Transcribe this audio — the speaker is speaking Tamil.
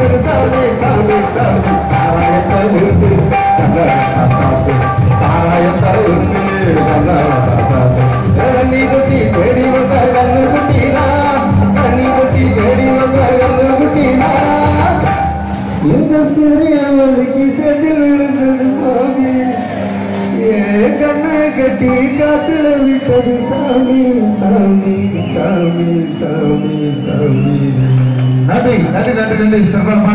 சாமி சாமி சாமி சாராயத்தை ஊத்து சாப்பிட்டு சாராயத்தை ஊத்து கண்ணி குட்டி தேடி வந்த கண்ணு குட்டினா கண்ணி குட்டி தேடி வந்த கண்ணு குட்டினா இந்த சூரியவனுக்கு செதில் விழுந்தது சாமி ஏ கண்ணை கட்டி காத்துல விட்டது சாமி சாமி சாமி சாமி சாமி. Nabi, nanti nanti nanti serba panas.